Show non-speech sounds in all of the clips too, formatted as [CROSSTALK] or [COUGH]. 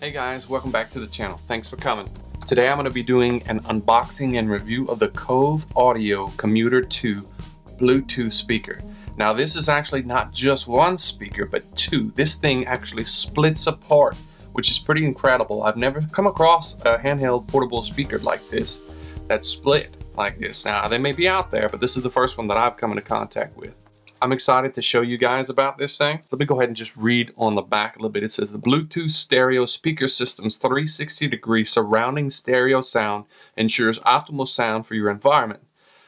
Hey guys, welcome back to the channel. Thanks for coming. Today I'm going to be doing an unboxing and review of the Kove Audio Commuter 2 Bluetooth speaker. Now this is actually not just one speaker, but two. This thing actually splits apart, which is pretty incredible. I've never come across a handheld portable speaker like this that split like this. Now they may be out there, but this is the first one that I've come into contact with. I'm excited to show you guys about this thing. Let me go ahead and just read on the back a little bit. It says the Bluetooth stereo speaker system's 360 degree surrounding stereo sound ensures optimal sound for your environment.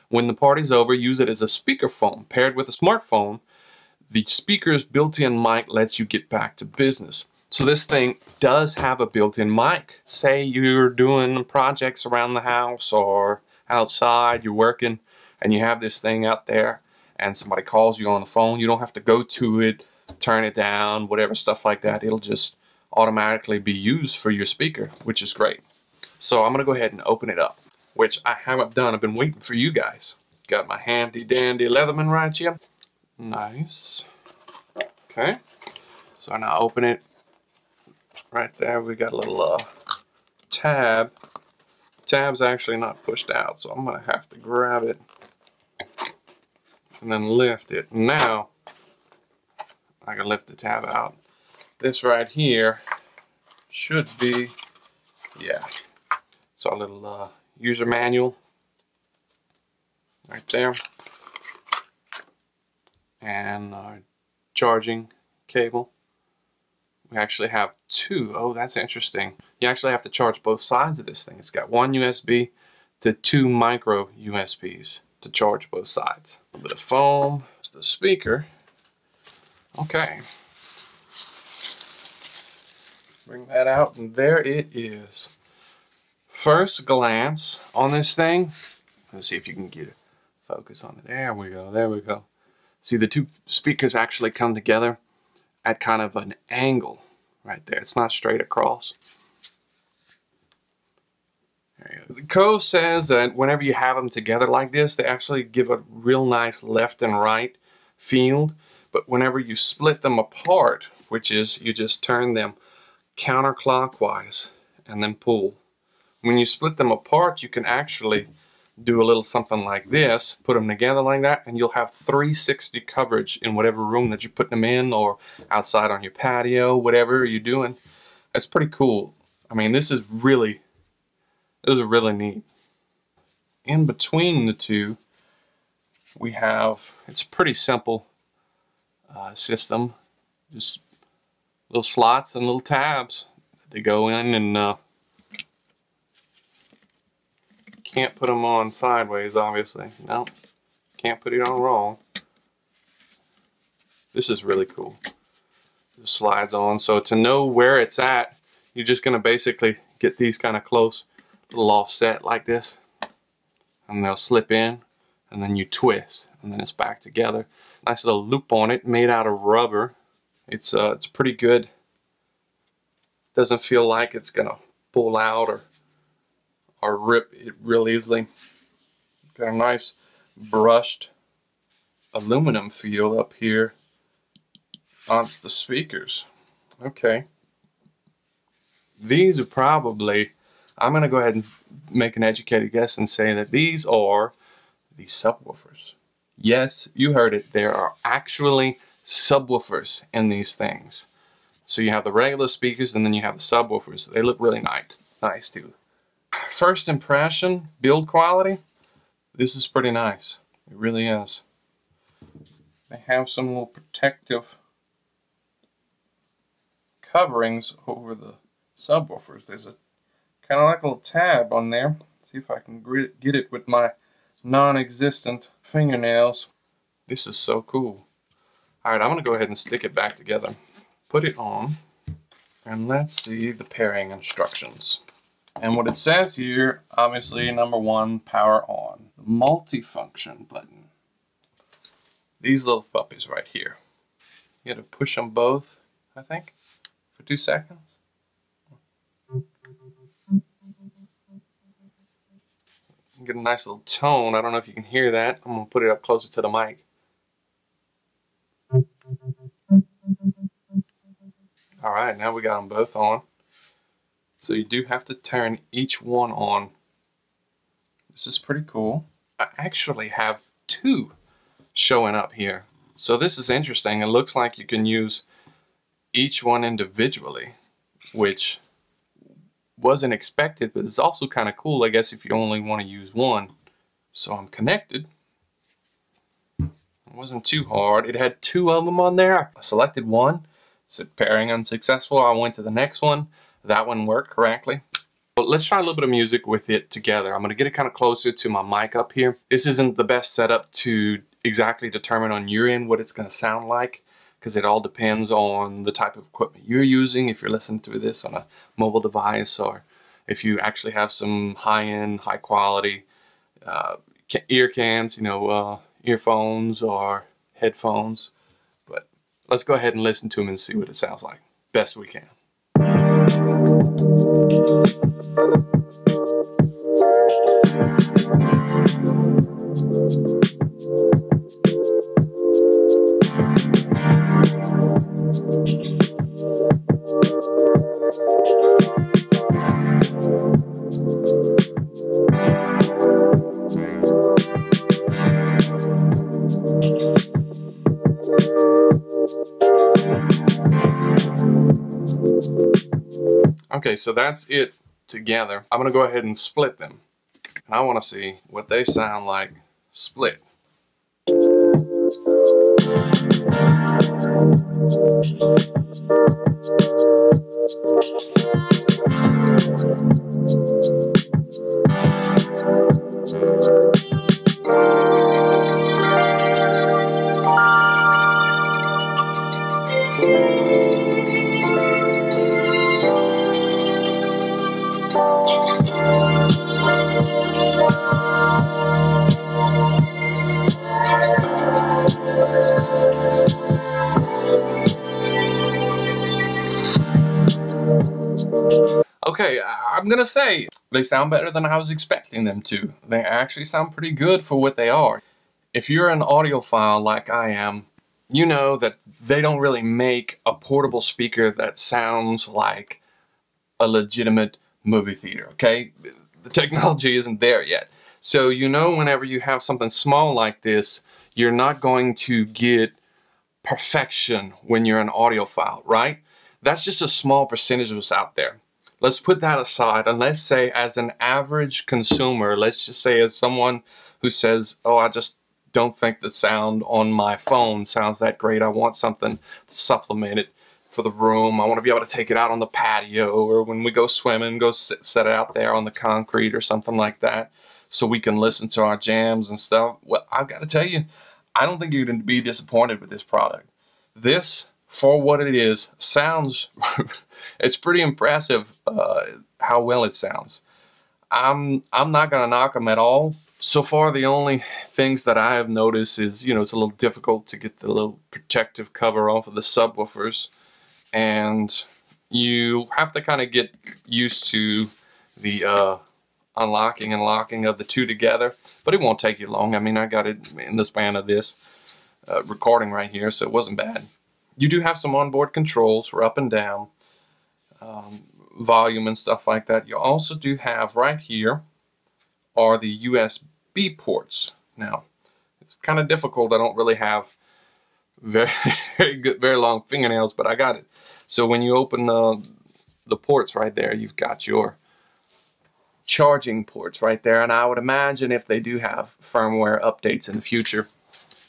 When the party's over, use it as a speakerphone. Paired with a smartphone, the speaker's built-in mic lets you get back to business. So this thing does have a built-in mic. Say you're doing projects around the house or outside, you're working, and you have this thing out there and somebody calls you on the phone, you don't have to go to it, turn it down, whatever stuff like that. It'll just automatically be used for your speaker, which is great. So I'm to go ahead and open it up, which I haven't done. I've been waiting for you guys. Got my handy dandy Leatherman right here. Nice. Okay. So now open it. Right there we got a little uh, tab. Tab's actually not pushed out, so I'm to have to grab it and then lift it. Now, I can lift the tab out. This right here should be, yeah, so a little uh, user manual right there. And our charging cable. We actually have two. Oh, that's interesting. You actually have to charge both sides of this thing. It's got one USB to two micro USBs to charge both sides. A little bit of foam. It's the speaker. Okay. Bring that out and there it is. First glance on this thing. Let's see if you can get a focus on it. There we go. There we go. See the two speakers actually come together at kind of an angle right there. It's not straight across. Kove says that whenever you have them together like this, they actually give a real nice left and right field. But whenever you split them apart, which is you just turn them counterclockwise and then pull. When you split them apart, you can actually do a little something like this, put them together like that, and you'll have 360 coverage in whatever room that you put them in or outside on your patio, whatever you're doing. That's pretty cool. I mean, this is really those are really neat. In between the two, we have, it's a pretty simple uh, system. Just little slots and little tabs to go in and uh, can't put them on sideways obviously. No, can't put it on wrong. This is really cool. Slides on. So to know where it's at, you're just going to basically get these kind of close little offset like this and they'll slip in and then you twist and then it's back together. Nice little loop on it made out of rubber. It's uh it's pretty good. Doesn't feel like it's gonna pull out or or rip it real easily. Got a nice brushed aluminum feel up here on the speakers. Okay. These are probably I'm going to go ahead and make an educated guess and say that these are the subwoofers. Yes, you heard it. There are actually subwoofers in these things. So you have the regular speakers and then you have the subwoofers. They look really nice, nice too. First impression, build quality, this is pretty nice. It really is. They have some little protective coverings over the subwoofers. There's a kind of like a little tab on there. See if I can get it with my non-existent fingernails. This is so cool. Alright, I'm going to go ahead and stick it back together. Put it on. And let's see the pairing instructions. And what it says here, obviously, number one, power on. Multifunction button. These little puppies right here. You gotta push them both, I think, for two seconds. Get a nice little tone. I don't know if you can hear that. I'm going to put it up closer to the mic. Alright, now we got them both on. So you do have to turn each one on. This is pretty cool. I actually have two showing up here. So this is interesting. It looks like you can use each one individually, which wasn't expected, but it's also kind of cool, I guess, if you only want to use one. So I'm connected. It wasn't too hard. It had two of them on there. I selected one, said pairing unsuccessful. I went to the next one. That one worked correctly. But let's try a little bit of music with it together. I'm going to get it kind of closer to my mic up here. This isn't the best setup to exactly determine on your end what it's going to sound like because it all depends on the type of equipment you're using. If you're listening to this on a mobile device or if you actually have some high-end, high-quality uh, ear cans, you know, uh, earphones or headphones. But let's go ahead and listen to them and see what it sounds like. Best we can. Okay, so that's it together. I'm gonna go ahead and split them. And I wanna see what they sound like split. Gonna say they sound better than I was expecting them to. They actually sound pretty good for what they are. If you're an audiophile like I am, you know that they don't really make a portable speaker that sounds like a legitimate movie theater, okay? The technology [LAUGHS] isn't there yet. So you know whenever you have something small like this, you're not going to get perfection when you're an audiophile, right? That's just a small percentage of us out there let's put that aside and let's say as an average consumer, let's just say as someone who says, oh, I just don't think the sound on my phone sounds that great. I want something to supplement it for the room. I want to be able to take it out on the patio or when we go swimming, go sit, set it out there on the concrete or something like that so we can listen to our jams and stuff. Well, I've got to tell you, I don't think you're going to be disappointed with this product. This, for what it is, sounds [LAUGHS] it's pretty impressive uh, how well it sounds. I'm I'm not gonna knock them at all. So far, the only things that I have noticed is you know it's a little difficult to get the little protective cover off of the subwoofers, and you have to kind of get used to the uh, unlocking and locking of the two together. But it won't take you long. I mean, I got it in the span of this uh, recording right here, so it wasn't bad. You do have some onboard controls for up and down um, volume and stuff like that. You also do have right here are the USB ports. Now, it's kind of difficult. I don't really have very, [LAUGHS] very good, very long fingernails, but I got it. So when you open uh, the ports right there, you've got your charging ports right there. And I would imagine if they do have firmware updates in the future,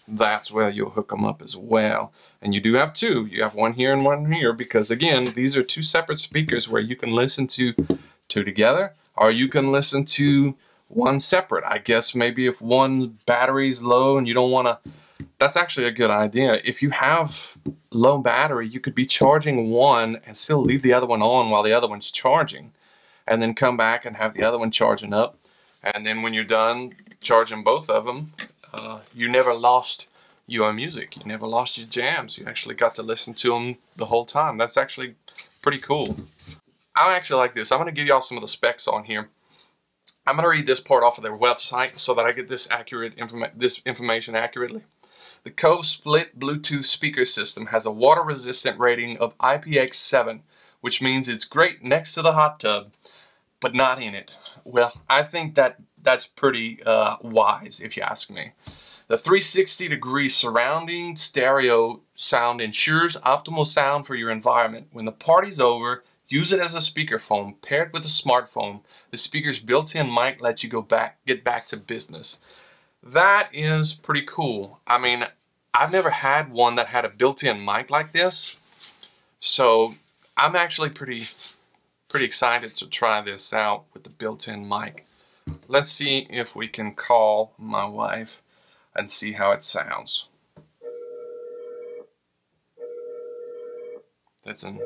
that's where you'll hook them up as well. And you do have two. You have one here and one here because again, these are two separate speakers where you can listen to two together or you can listen to one separate. I guess maybe if one battery's low and you don't want to, that's actually a good idea. If you have low battery, you could be charging one and still leave the other one on while the other one's charging and then come back and have the other one charging up. And then when you're done charging both of them, uh, you never lost your music. You never lost your jams. You actually got to listen to them the whole time. That's actually pretty cool. I actually like this. I'm going to give y'all some of the specs on here. I'm going to read this part off of their website so that I get this accurate informa this information accurately. The Kove Split Bluetooth speaker system has a water resistant rating of IPX7 which means it's great next to the hot tub, but not in it. Well, I think that that's pretty uh, wise, if you ask me. The 360 degree surrounding stereo sound ensures optimal sound for your environment. When the party's over, use it as a speakerphone paired with a smartphone. The speaker's built-in mic lets you go back, get back to business. That is pretty cool. I mean, I've never had one that had a built-in mic like this. So I'm actually pretty pretty excited to try this out with the built-in mic. Let's see if we can call my wife and see how it sounds. That's an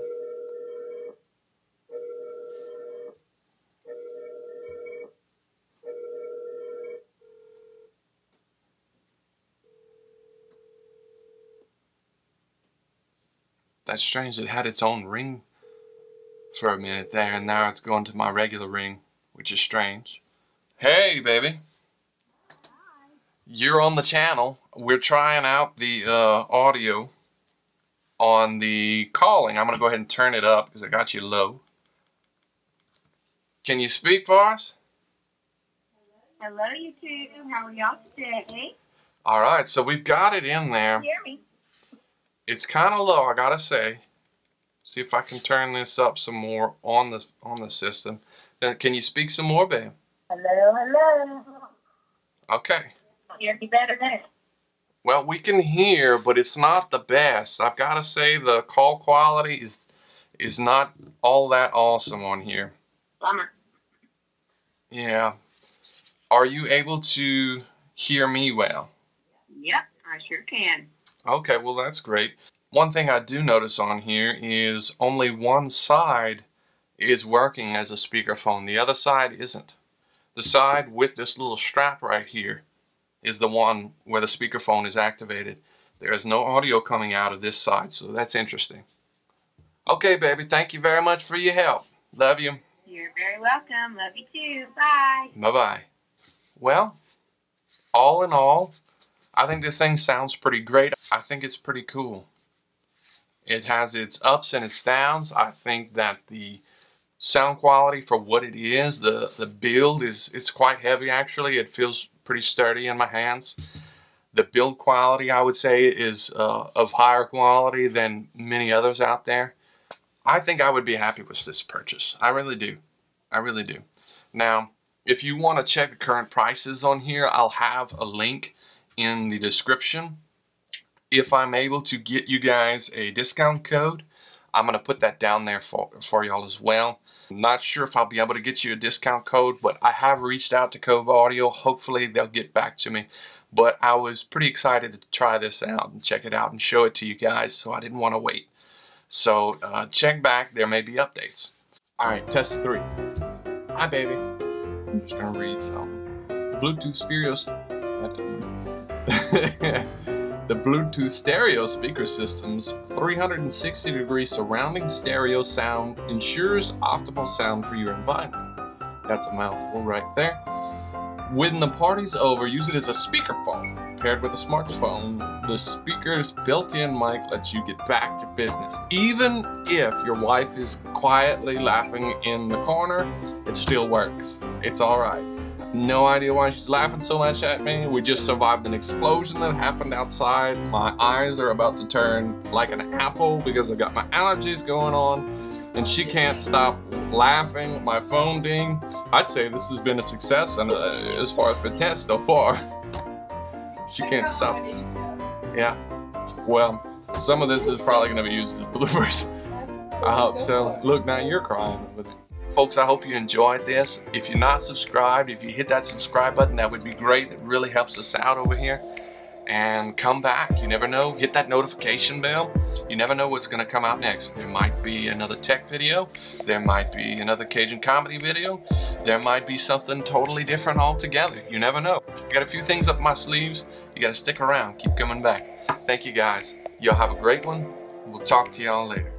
That's strange. It had its own ring for a minute there, and now it's going to my regular ring, which is strange. Hey, baby. Hi. You're on the channel. We're trying out the uh, audio on the calling. I'm going to go ahead and turn it up because I got you low. Can you speak for us? Hello, you two. How are y'all today? All right, so we've got it in there. Hear me? It's kind of low, I gotta say. See if I can turn this up some more on the on the system. Can you speak some more, babe? Hello, hello. Okay. Hear me better now? Well, we can hear, but it's not the best. I've got to say the call quality is is not all that awesome on here. Bummer. Yeah. Are you able to hear me well? Yep, I sure can. Okay, well that's great. One thing I do notice on here is only one side is working as a speakerphone. The other side isn't. The side with this little strap right here is the one where the speakerphone is activated. There is no audio coming out of this side, so that's interesting. Okay, baby, thank you very much for your help. Love you. You're very welcome. Love you too. Bye. Bye-bye. Well, all in all, I think this thing sounds pretty great. I think it's pretty cool. It has its ups and its downs. I think that the sound quality for what it is, the, the build is it's quite heavy actually. It feels pretty sturdy in my hands. The build quality I would say is uh, of higher quality than many others out there. I think I would be happy with this purchase. I really do. I really do. Now, if you want to check the current prices on here, I'll have a link in the description. If I'm able to get you guys a discount code, I'm going to put that down there for, for y'all as well. Not sure if I'll be able to get you a discount code, but I have reached out to Kove Audio. Hopefully they'll get back to me. But I was pretty excited to try this out and check it out and show it to you guys, so I didn't want to wait. So uh, check back, there may be updates. Alright, test three. Hi baby. I'm just gonna read some. Bluetooth stereo [LAUGHS] the Bluetooth stereo speaker system's 360 degree surrounding stereo sound ensures optimal sound for your environment. That's a mouthful right there. When the party's over, use it as a speakerphone. Paired with a smartphone, the speaker's built-in mic lets you get back to business. Even if your wife is quietly laughing in the corner, it still works. It's alright. No idea why she's laughing so much at me. We just survived an explosion that happened outside. My eyes are about to turn like an apple because I've got my allergies going on. And she can't stop laughing. My phone ding. I'd say this has been a success and uh, as far as for tests so far. [LAUGHS] she can't stop. Yeah. Well, some of this is probably going to be used as bloopers. [LAUGHS] I hope so. Look, now you're crying with it. Folks, I hope you enjoyed this. If you're not subscribed, if you hit that subscribe button, that would be great. It really helps us out over here. And come back. You never know. Hit that notification bell. You never know what's going to come out next. There might be another tech video. There might be another Cajun comedy video. There might be something totally different altogether. You never know. I got a few things up my sleeves. You got to stick around. Keep coming back. Thank you guys. Y'all have a great one. We'll talk to y'all later.